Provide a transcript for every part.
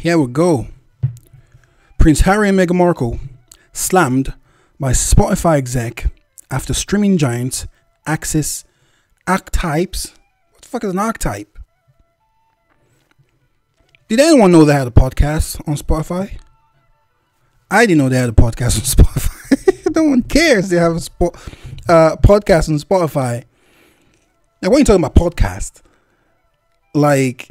Here we go. Prince Harry and Meghan Markle slammed by Spotify exec after streaming giants Access Archetypes. What the fuck is an archetype? Did anyone know they had a podcast on Spotify? I didn't know they had a podcast on Spotify. no one cares they have a spo- uh, podcast on Spotify. Now, when you're talking about podcast, like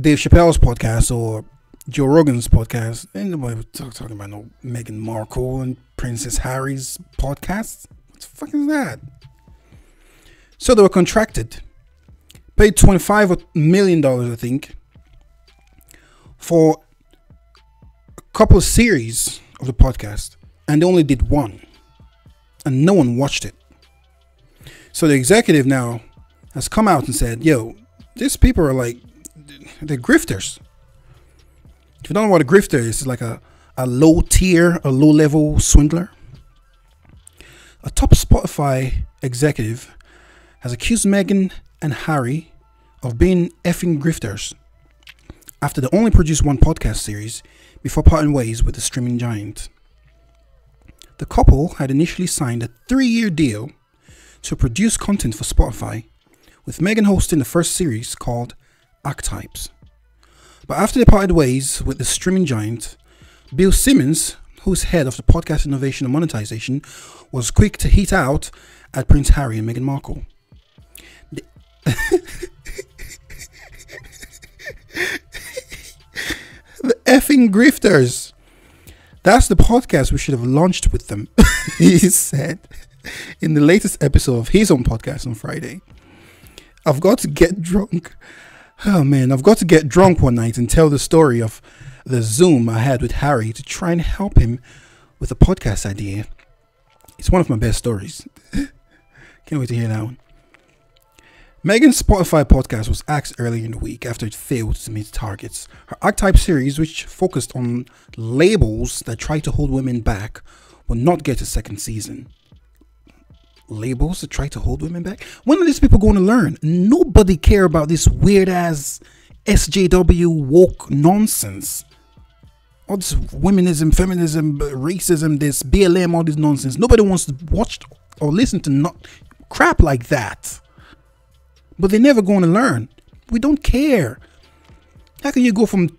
Dave Chappelle's podcast or Joe Rogan's podcast. Ain't nobody talk, talking about no Meghan Markle and Princess Harry's podcast. What the fuck is that? So they were contracted, paid $25 million, I think, for a couple of series of the podcast, and they only did one, and no one watched it. So the executive now has come out and said, yo, these people are like, they're grifters if you don't know what a grifter is, it's like a, a low tier, a low level swindler. A top Spotify executive has accused Meghan and Harry of being effing grifters after they only produced one podcast series before parting ways with the streaming giant. The couple had initially signed a three year deal to produce content for Spotify, with Meghan hosting the first series called Archetypes. But after they parted ways with the streaming giant, Bill Simmons, who's head of the podcast innovation and monetization, was quick to hit out at Prince Harry and Meghan Markle. The, the effing grifters. That's the podcast we should have launched with them, he said in the latest episode of his own podcast on Friday. I've got to get drunk Oh man, I've got to get drunk one night and tell the story of the Zoom I had with Harry to try and help him with a podcast idea. It's one of my best stories. Can't wait to hear that one. Meghan's Spotify podcast was axed earlier in the week after it failed to meet targets. Her Archetype series, which focused on labels that try to hold women back, will not get a second season labels to try to hold women back? When are these people going to learn? Nobody care about this weird ass SJW woke nonsense. All this womenism, feminism, racism, this BLM, all this nonsense. Nobody wants to watch or listen to not crap like that. But they're never going to learn. We don't care. How can you go from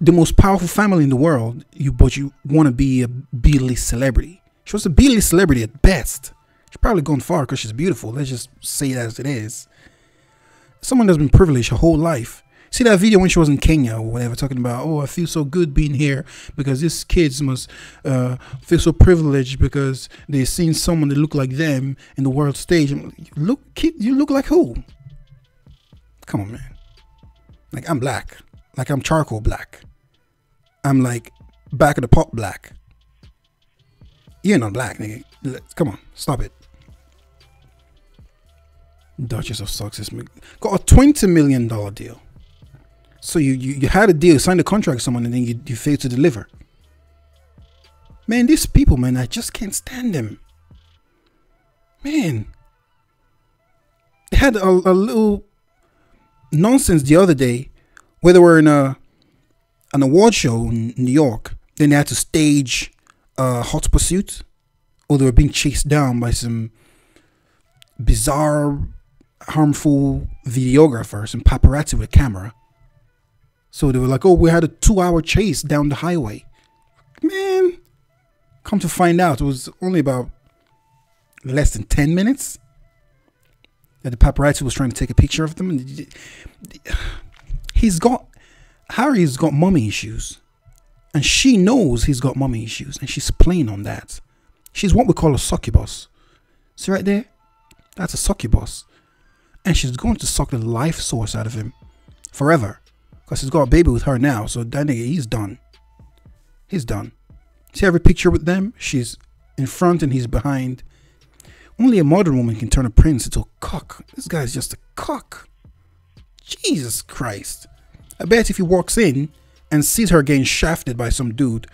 the most powerful family in the world, you but you want to be a B-list celebrity? She was a B-list celebrity at best. She's probably gone far because she's beautiful. Let's just say it as it is. Someone that's been privileged her whole life. See that video when she was in Kenya or whatever, talking about, oh, I feel so good being here because these kids must uh, feel so privileged because they've seen someone that look like them in the world stage. look, kid, you look like who? Come on, man. Like I'm black, like I'm charcoal black. I'm like back of the pot black. You're not black, nigga. Come on, stop it. Duchess of Sussex got a twenty million dollar deal. So you, you you had a deal, signed a contract with someone, and then you you failed to deliver. Man, these people, man, I just can't stand them. Man, they had a, a little nonsense the other day where they were in a an award show in New York. Then they had to stage a hot pursuit, or they were being chased down by some bizarre harmful videographers and paparazzi with camera. So they were like, oh, we had a two hour chase down the highway. Man, come to find out, it was only about less than 10 minutes that the paparazzi was trying to take a picture of them. And he's got, Harry's got mommy issues. And she knows he's got mommy issues. And she's playing on that. She's what we call a succubus. See right there? That's a succubus and she's going to suck the life source out of him forever because he's got a baby with her now. So that nigga, he's done. He's done. See every picture with them? She's in front and he's behind. Only a modern woman can turn a prince into a cock. This guy's just a cock. Jesus Christ. I bet if he walks in and sees her getting shafted by some dude,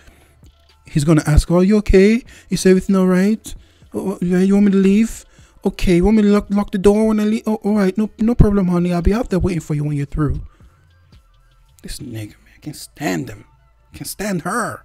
he's gonna ask, Are you okay? Is everything alright? You want me to leave? Okay, you want me to lock, lock the door when I leave? Oh, all right, no, no problem, honey. I'll be out there waiting for you when you're through. This nigga, man, I can't stand him. I can't stand her.